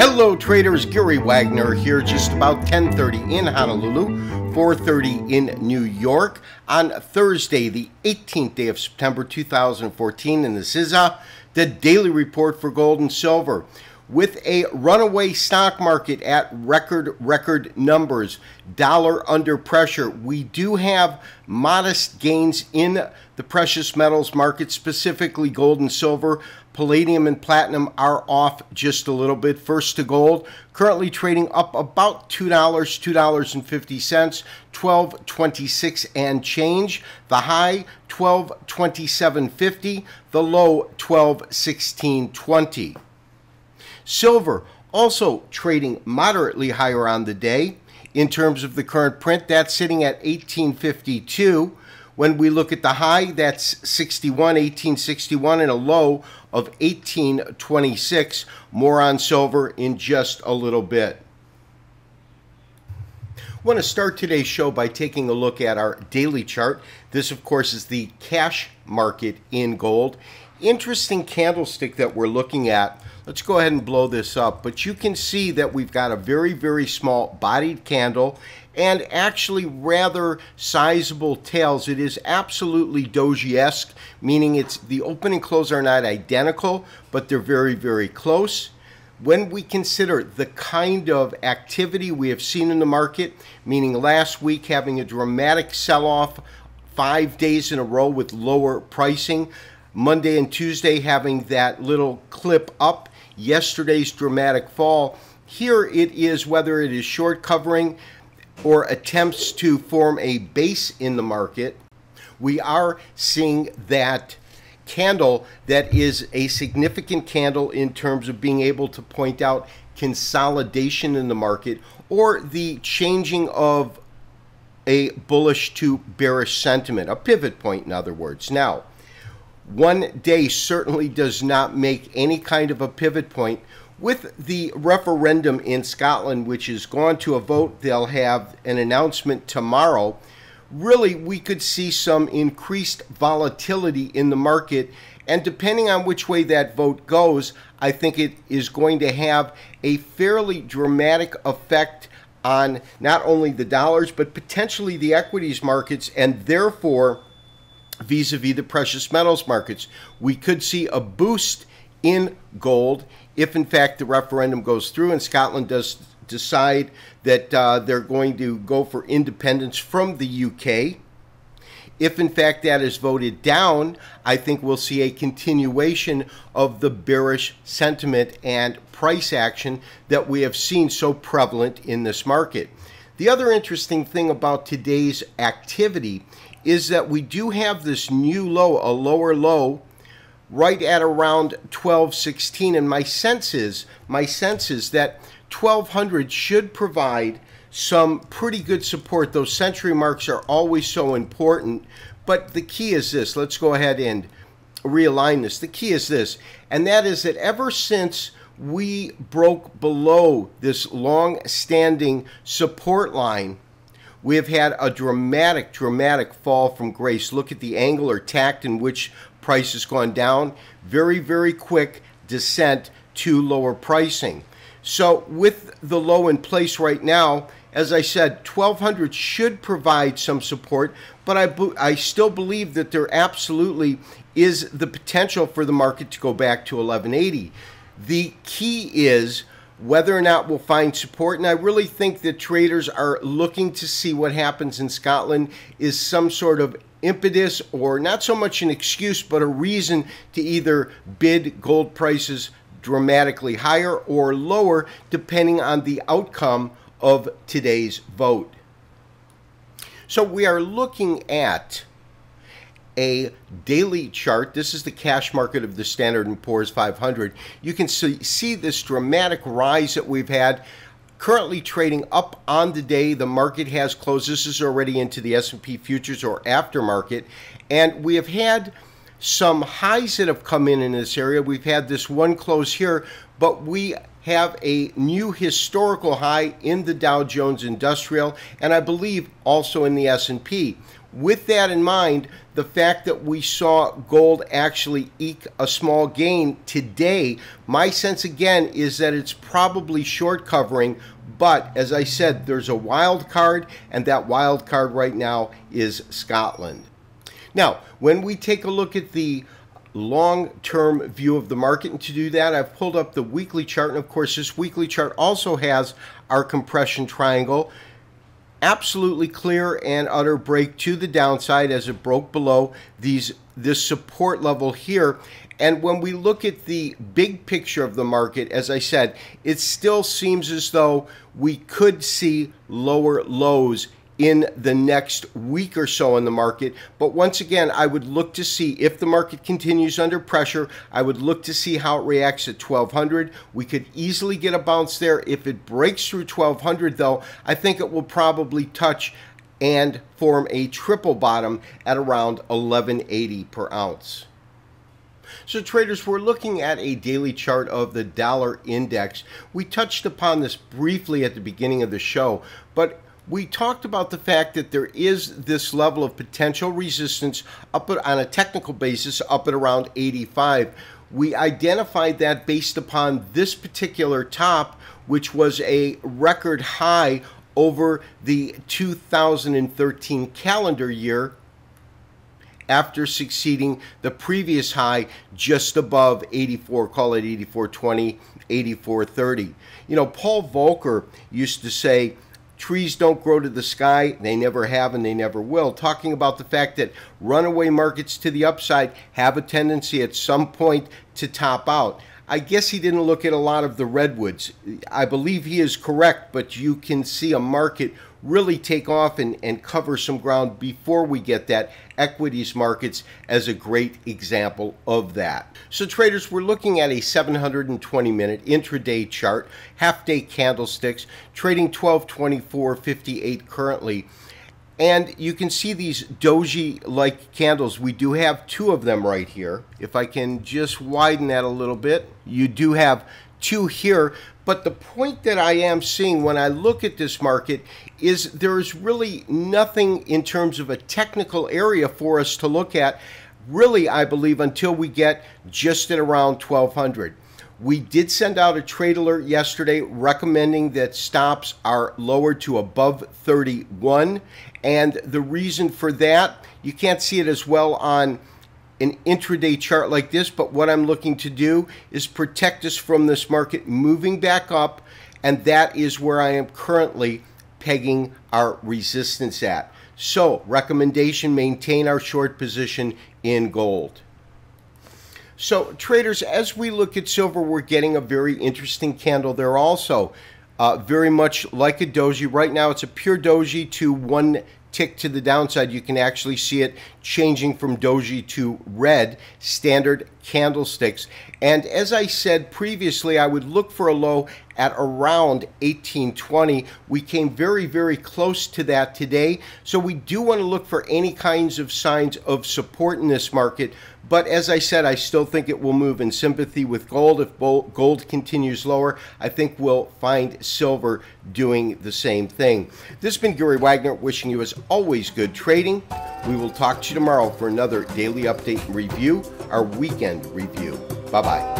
Hello traders, Gary Wagner here just about 10:30 in Honolulu, 4:30 in New York. On Thursday, the 18th day of September 2014 and this is uh, the daily report for gold and silver with a runaway stock market at record record numbers dollar under pressure. We do have modest gains in the precious metals market specifically gold and silver. Palladium and platinum are off just a little bit. First to gold currently trading up about $2 $2.50 1226 and change. The high 1227.50 the low 1216.20 Silver also trading moderately higher on the day. In terms of the current print, that's sitting at 1852. When we look at the high, that's 61, 1861, and a low of 1826. More on silver in just a little bit. I want to start today's show by taking a look at our daily chart. This, of course, is the cash market in gold. Interesting candlestick that we're looking at Let's go ahead and blow this up. But you can see that we've got a very, very small bodied candle and actually rather sizable tails. It is absolutely doji-esque, meaning it's the open and close are not identical, but they're very, very close. When we consider the kind of activity we have seen in the market, meaning last week having a dramatic sell-off five days in a row with lower pricing, Monday and Tuesday having that little clip up yesterday's dramatic fall. Here it is whether it is short covering or attempts to form a base in the market. We are seeing that candle that is a significant candle in terms of being able to point out consolidation in the market or the changing of a bullish to bearish sentiment, a pivot point, in other words. Now, one day certainly does not make any kind of a pivot point. With the referendum in Scotland, which is gone to a vote, they'll have an announcement tomorrow. Really, we could see some increased volatility in the market. And depending on which way that vote goes, I think it is going to have a fairly dramatic effect on not only the dollars, but potentially the equities markets, and therefore vis a vis the precious metals markets. We could see a boost in gold if, in fact, the referendum goes through and Scotland does decide that uh, they're going to go for independence from the UK. If in fact that is voted down, I think we'll see a continuation of the bearish sentiment and price action that we have seen so prevalent in this market. The other interesting thing about today's activity is that we do have this new low, a lower low, right at around 1216. And my sense is, my sense is that 1200 should provide some pretty good support. Those century marks are always so important. But the key is this. Let's go ahead and realign this. The key is this, and that is that ever since we broke below this long-standing support line, we have had a dramatic, dramatic fall from grace. Look at the angle or tact in which price has gone down. Very, very quick descent to lower pricing. So with the low in place right now, as I said, 1200 should provide some support, but I, I still believe that there absolutely is the potential for the market to go back to 1180. The key is whether or not we'll find support. And I really think that traders are looking to see what happens in Scotland is some sort of impetus or not so much an excuse, but a reason to either bid gold prices dramatically higher or lower, depending on the outcome of today's vote. So we are looking at a daily chart. This is the cash market of the Standard & Poor's 500. You can see, see this dramatic rise that we've had currently trading up on the day the market has closed this is already into the S&P futures or aftermarket and we have had some highs that have come in in this area we've had this one close here but we have a new historical high in the Dow Jones Industrial and I believe also in the S&P with that in mind, the fact that we saw gold actually eke a small gain today, my sense again is that it's probably short covering. But as I said, there's a wild card, and that wild card right now is Scotland. Now, when we take a look at the long-term view of the market and to do that I've pulled up the weekly chart and of course this weekly chart also has our compression triangle absolutely clear and utter break to the downside as it broke below these this support level here. And when we look at the big picture of the market as i said it still seems as though we could see lower lows in the next week or so in the market. But once again, I would look to see if the market continues under pressure. I would look to see how it reacts at 1200. We could easily get a bounce there. If it breaks through 1200, though, I think it will probably touch and form a triple bottom at around 1180 per ounce. So traders, we're looking at a daily chart of the dollar index. We touched upon this briefly at the beginning of the show, but we talked about the fact that there is this level of potential resistance up at, on a technical basis up at around 85. We identified that based upon this particular top, which was a record high over the 2013 calendar year after succeeding the previous high just above 84, call it 84.20, 84.30. You know, Paul Volcker used to say, trees don't grow to the sky. They never have and they never will. Talking about the fact that runaway markets to the upside have a tendency at some point to top out. I guess he didn't look at a lot of the redwoods. I believe he is correct, but you can see a market really take off and, and cover some ground before we get that. Equities markets as a great example of that. So traders, we're looking at a 720 minute intraday chart, half day candlesticks, trading 1224.58 currently. And you can see these doji-like candles. We do have two of them right here. If I can just widen that a little bit, you do have two here. But the point that I am seeing when I look at this market is there is really nothing in terms of a technical area for us to look at, really, I believe, until we get just at around 1200. We did send out a trade alert yesterday recommending that stops are lowered to above 31. And the reason for that, you can't see it as well on an intraday chart like this, but what I'm looking to do is protect us from this market moving back up, and that is where I am currently pegging our resistance at. So, recommendation maintain our short position in gold. So, traders, as we look at silver, we're getting a very interesting candle there also. Uh, very much like a doji. Right now, it's a pure doji to one tick to the downside, you can actually see it changing from doji to red standard candlesticks. And as I said previously, I would look for a low at around 1820. We came very, very close to that today. So we do want to look for any kinds of signs of support in this market. But as I said, I still think it will move in sympathy with gold. If gold continues lower, I think we'll find silver doing the same thing. This has been Gary Wagner wishing you as always good trading. We will talk to you tomorrow for another daily update and review, our weekend review. Bye bye.